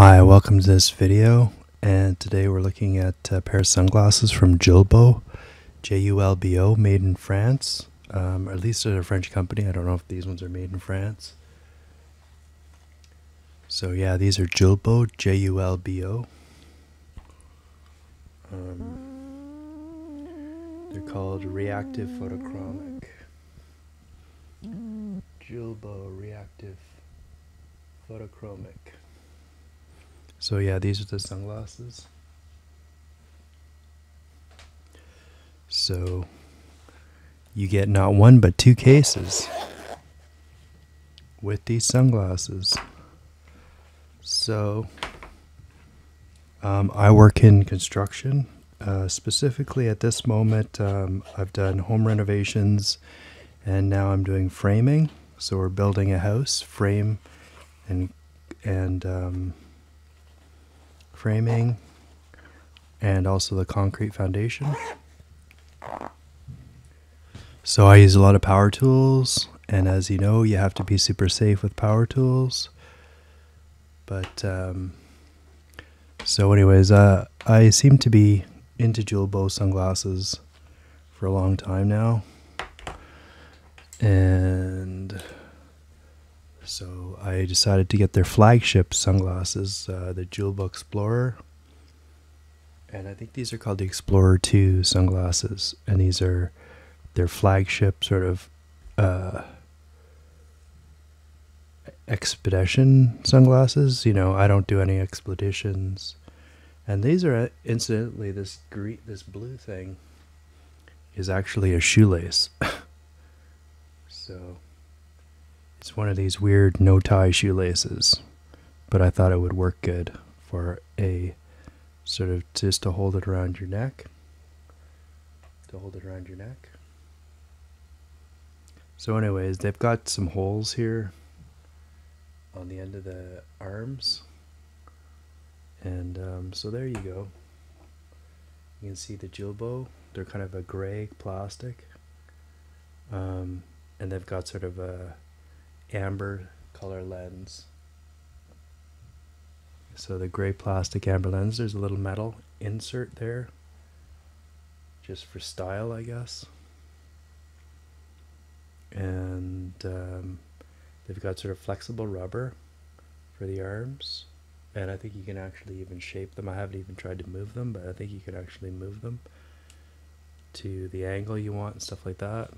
Hi, welcome to this video. And today we're looking at a pair of sunglasses from Julbo, J-U-L-B-O, made in France. Um, or at least they're a French company. I don't know if these ones are made in France. So yeah, these are Julbo, J-U-L-B-O. Um, they're called Reactiv Photochromic. Julbo Reactiv Photochromic. So yeah, these are the sunglasses. So you get not one but two cases with these sunglasses. So um, I work in construction. Uh, specifically at this moment, um, I've done home renovations and now I'm doing framing. So we're building a house, frame and and um, framing and also the concrete foundation. So I use a lot of power tools, and as you know, you have to be super safe with power tools. But um, so, anyways, uh, I seem to be into Julbo sunglasses for a long time now, and so I decided to get their flagship sunglasses, uh, the Julbo Explorer. And I think these are called the Explorer 2 sunglasses. And these are their flagship sort of uh, expedition sunglasses. You know, I don't do any expeditions. And these are, uh, incidentally, this green, this blue thing is actually a shoelace. so it's one of these weird no tie shoelaces, but I thought it would work good for a sort of just to hold it around your neck. To hold it around your neck. So, anyways, they've got some holes here on the end of the arms. And um, so there you go. You can see the Julbo. They're kind of a gray plastic. Um, and they've got sort of a amber color lens. So the gray plastic amber lens, there's a little metal insert there, just for style, I guess. And um, they've got sort of flexible rubber for the arms. And I think you can actually even shape them. I haven't even tried to move them, but I think you can actually move them to the angle you want and stuff like that.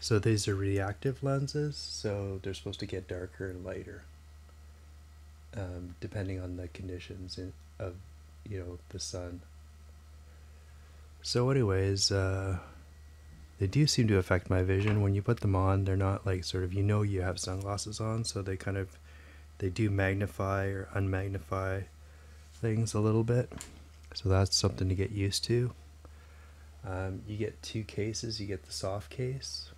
So these are reactive lenses, so they're supposed to get darker and lighter, um, depending on the conditions in, of, you know, the sun. So, anyways, uh, they do seem to affect my vision. When you put them on, they're not like sort of you know you have sunglasses on, so they kind of they do magnify or unmagnify things a little bit. So that's something to get used to. Um, you get two cases. You get the soft case,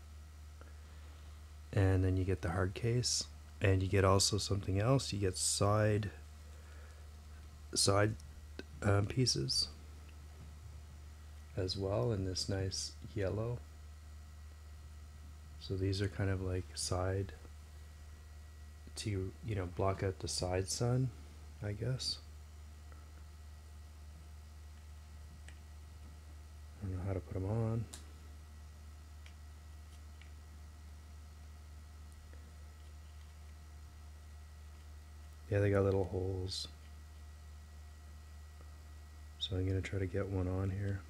and then you get the hard case and you get also something else. You get side side um, pieces as well in this nice yellow. So these are kind of like side to you know block out the side sun I guess. I don't know how to put them on Yeah, they got little holes. So I'm going to try to get one on here.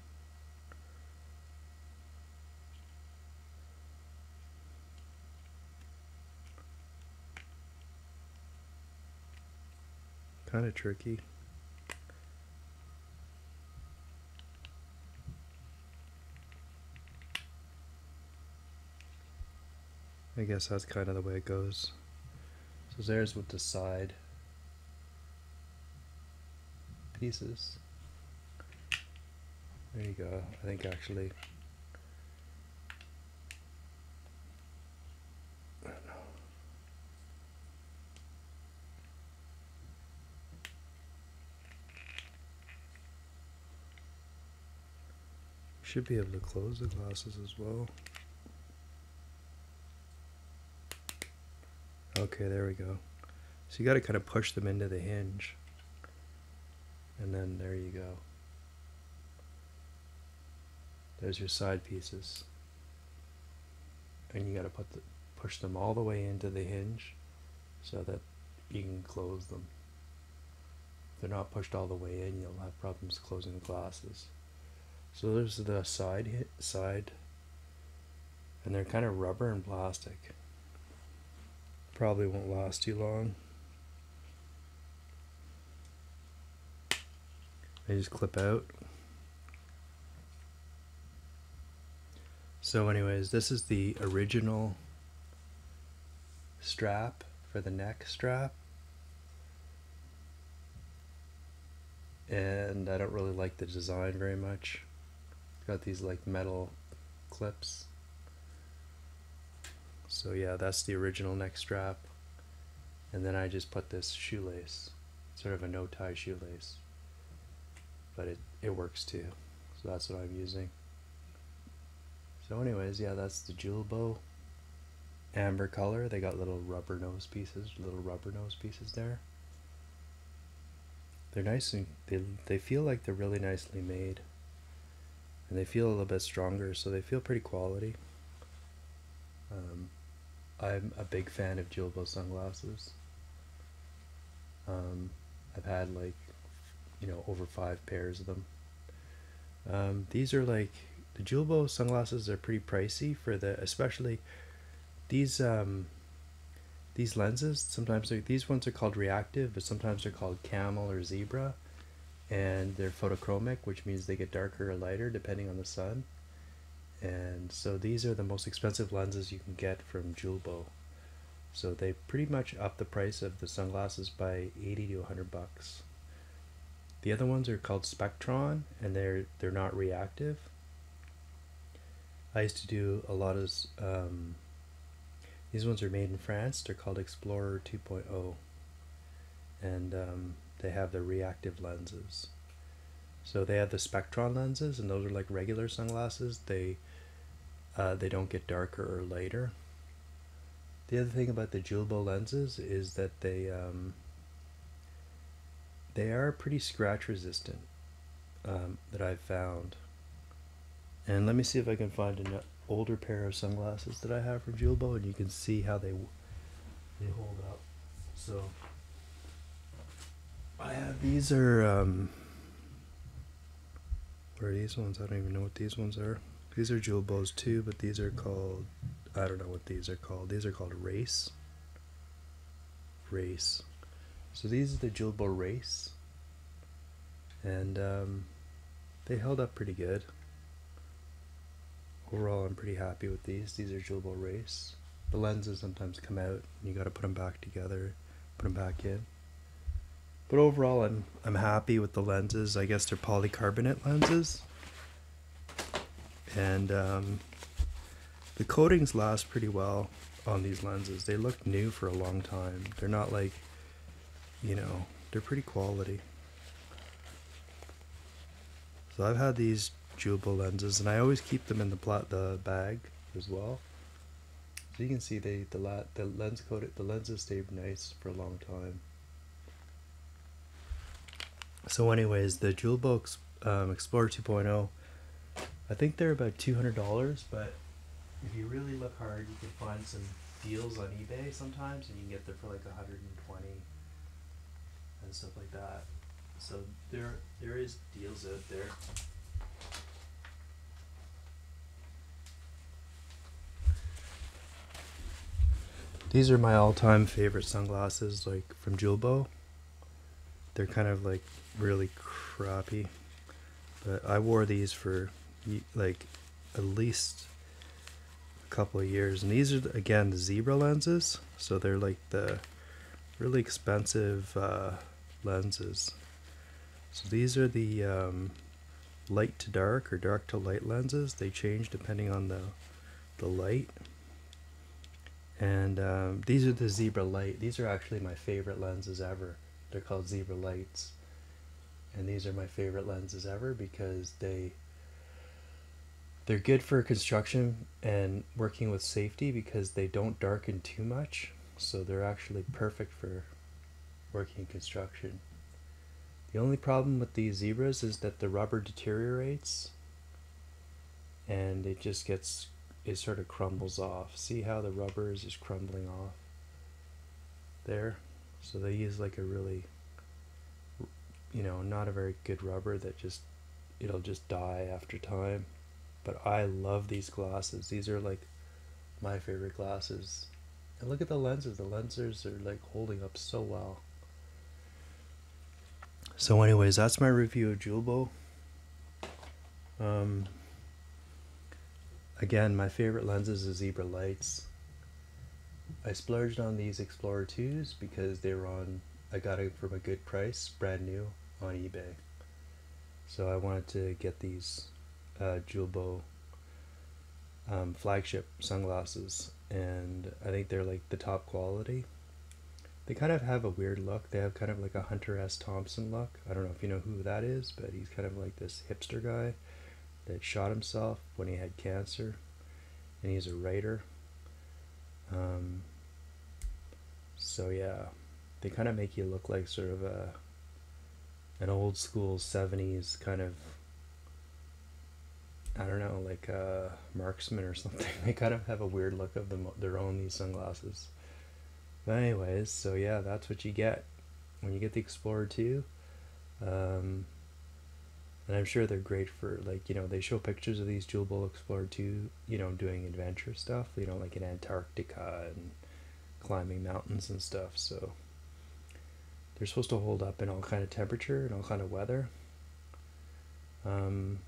Kind of tricky. I guess that's kind of the way it goes. So there's with the side pieces. There you go. I think actually. Should be able to close the glasses as well. Okay, there we go. So you got to kind of push them into the hinge. And then there you go. There's your side pieces. And you got to put the, push them all the way into the hinge so that you can close them. If they're not pushed all the way in, you'll have problems closing the glasses. So there's the side hit, side, and they're kind of rubber and plastic. Probably won't last too long. They just clip out. So anyways, this is the original strap for the neck strap. And I don't really like the design very much. Got these like metal clips. So yeah, that's the original neck strap. And then I just put this shoelace, sort of a no tie shoelace. But it, it works too. So that's what I'm using. So anyways, yeah, that's the Julbo amber color. They got little rubber nose pieces, little rubber nose pieces there. They're nice and they, they feel like they're really nicely made. And they feel a little bit stronger, so they feel pretty quality. Um, I'm a big fan of Julbo sunglasses. Um, I've had like, you know, over five pairs of them. Um, these are like the Julbo sunglasses are pretty pricey for the, especially these um, these lenses. Sometimes these ones are called reactive, but sometimes they're called camel or zebra, and they're photochromic, which means they get darker or lighter depending on the sun. And so these are the most expensive lenses you can get from Julbo. So they pretty much up the price of the sunglasses by 80 to 100 bucks. The other ones are called Spectron and they're they're not reactive. I used to do a lot of um, these ones are made in France. They're called Explorer 2.0 and um, they have the reactive lenses. So they have the Spectron lenses and those are like regular sunglasses. They uh, they don't get darker or lighter. The other thing about the Julbo lenses is that they um, they are pretty scratch resistant um, that I've found. And let me see if I can find an older pair of sunglasses that I have from Julbo, and you can see how they they hold up. So I have these are um, are these ones? I don't even know what these ones are. These are Julbos too, but these are called, I don't know what these are called. These are called Race. Race. So these are the Julbo Race. And um, they held up pretty good. Overall, I'm pretty happy with these. These are Julbo Race. The lenses sometimes come out and you got to put them back together, put them back in. But overall, I'm, I'm happy with the lenses. I guess they're polycarbonate lenses and um, the coatings last pretty well on these lenses. They look new for a long time. They're not like, you know, they're pretty quality. So I've had these Julbo lenses, and I always keep them in the plat the bag as well. So you can see they the la the lens coated the lenses stayed nice for a long time. So, anyways, the Julbo um, Explorer 2.0 I think they're about two hundred dollars, but if you really look hard, you can find some deals on eBay sometimes, and you can get them for like hundred and stuff like that. So there there is deals out there. These are my all-time favorite sunglasses, like from Julbo. They're kind of like really crappy, but I wore these for like at least a couple of years. And these are again the zebra lenses, so they're like the really expensive uh, lenses. So these are the um, light to dark or dark to light lenses. They change depending on the the light. And um, these are the zebra light. These are actually my favorite lenses ever. They're called zebra lights. And these are my favorite lenses ever because they they're good for construction and working with safety because they don't darken too much. So they're actually perfect for working construction. The only problem with these zebras is that the rubber deteriorates and it just gets it sort of crumbles off. See how the rubber is just crumbling off there? So they use like a really you know, not a very good rubber that just it'll just die after time. But I love these glasses. These are like my favorite glasses. And look at the lenses. The lenses are like holding up so well. So anyways, that's my review of Julbo. Um, again, my favorite lenses is Zebra Lights. I splurged on these Explorer 2s because they were on, I got it from a good price, brand new on eBay. So I wanted to get these uh, Julbo um, flagship sunglasses, and I think they're like the top quality. They kind of have a weird look. They have kind of like a Hunter S. Thompson look. I don't know if you know who that is, but he's kind of like this hipster guy that shot himself when he had cancer, and he's a writer. Um, so yeah, they kind of make you look like sort of a an old school '70s kind of I don't know, like a marksman or something. They kind of have a weird look of them, their own, these sunglasses. But anyways, so yeah, that's what you get when you get the Explorer 2. Um, and I'm sure they're great for, like, you know, they show pictures of these Julbo Explorer 2, you know, doing adventure stuff, you know, like in Antarctica and climbing mountains and stuff. So they're supposed to hold up in all kind of temperature and all kind of weather. Um,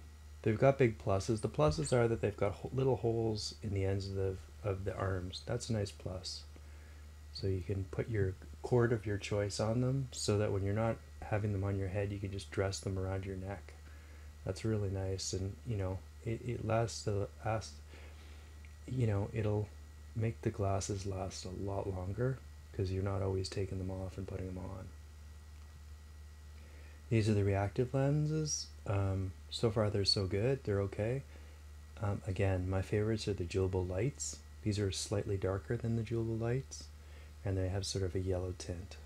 They've got big pluses. The pluses are that they've got little holes in the ends of the, of the arms. That's a nice plus. So you can put your cord of your choice on them so that when you're not having them on your head, you can just dress them around your neck. That's really nice. And, you know, it, it lasts, uh, lasts, you know, it'll make the glasses last a lot longer because you're not always taking them off and putting them on. These are the reactive lenses. Um, so far they're so good, they're okay. Um, again, my favorites are the Julbo lights. These are slightly darker than the Julbo lights, and they have sort of a yellow tint.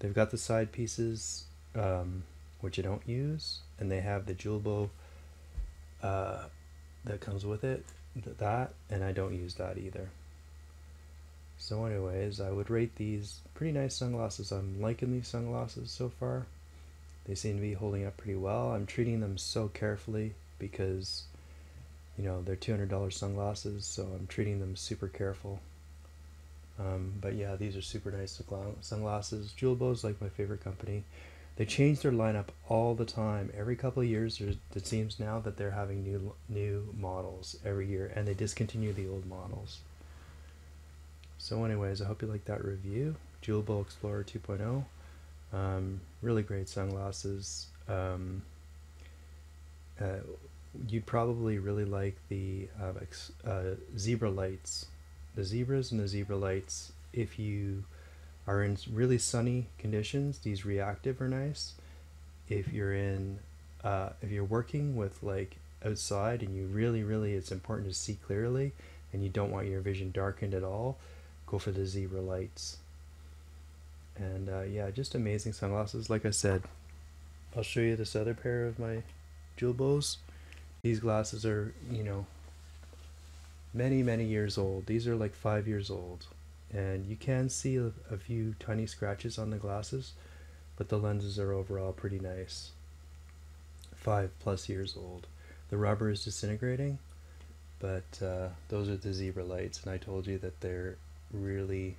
They've got the side pieces, um, which I don't use, and they have the Julbo uh, that comes with it, th that, and I don't use that either. So anyways, I would rate these pretty nice sunglasses. I'm liking these sunglasses so far. They seem to be holding up pretty well. I'm treating them so carefully because, you know, they're $200 sunglasses, so I'm treating them super careful. Um, but yeah, these are super nice sunglasses. Julbo is like my favorite company. They change their lineup all the time. Every couple of years, it seems now that they're having new new models every year, and they discontinue the old models. So, anyways, I hope you like that review. Julbo Explorer 2.0. Um, really great sunglasses. Um, uh, you'd probably really like the uh, uh, zebra lights. The zebras and the zebra lights, if you are in really sunny conditions, these reactive are nice. If you're in, uh, if you're working with like outside and you really, really, it's important to see clearly and you don't want your vision darkened at all, go for the zebra lights. And uh, yeah, just amazing sunglasses. Like I said, I'll show you this other pair of my Julbos. These glasses are, you know, many, many years old. These are like five years old. And you can see a, few tiny scratches on the glasses, but the lenses are overall pretty nice. Five plus years old. The rubber is disintegrating, but uh, those are the zebra lights, and I told you that they're really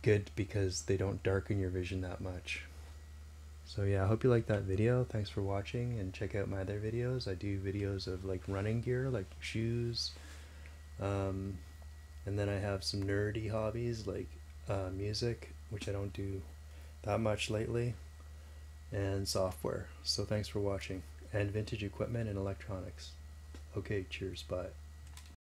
good because they don't darken your vision that much. So yeah, I hope you like that video. Thanks for watching and check out my other videos. I do videos of like running gear, like shoes. Um, and then I have some nerdy hobbies like uh, music, which I don't do that much lately, and software. So thanks for watching. And vintage equipment and electronics. Okay, cheers, bye.